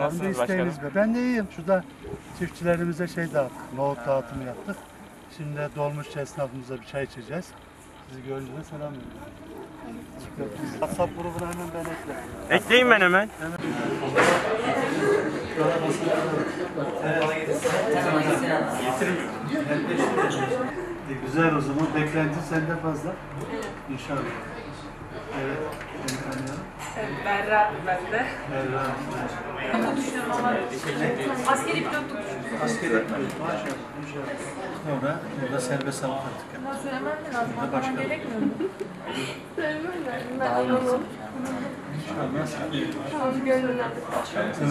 Nasılsınız başkanım? isteğiniz be? Ben de iyiyim. Şurada çiftçilerimize şey dağıttık. Nohut dağıtımı yaptık. Şimdi de dolmuş esnafımıza bir çay içeceğiz. Sizi görünce de selam veriyorum. WhatsApp grubuna hemen ben ekle. Ekleyin ben hemen. E, güzel o zaman. Beklenti sende fazla. İnşallah. Evet. Tanıyorum. Berra ben de. Merhaba. Ama düşünüyorum ama askeri pilotluk düşünüyorum. Askeri maşallah. İnşallah. Sonra burada serbest avukatlık yaptık. Bundan söylemem de lazım. Burada başka- gerekmiyor mu? Söylemem lazım. Ben anlamam.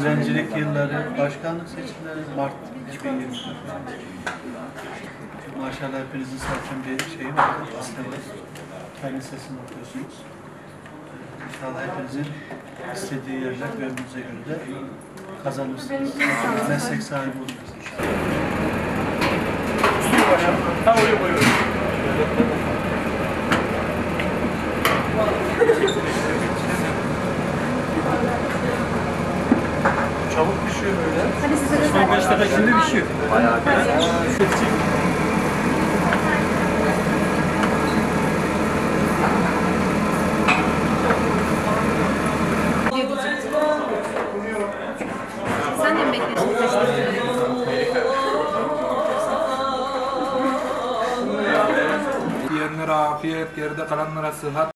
Öğrencilik yılları, başkanlık seçimleri Mart 2020. Maşallah hepinizin zaten bir şeyi var, aslında kendi sesini okuyorsunuz. İnşallah hepinizin istediği yerler gönlünüze göre de kazanırsınız. Meslek sahibi olursunuz inşallah. Çabuk pişiyor böyle. Hadi size de 5 dakika şimdi pişiyor. Sen de mi bekliyorsun? Afiyet, geride kalanlara sıhhat.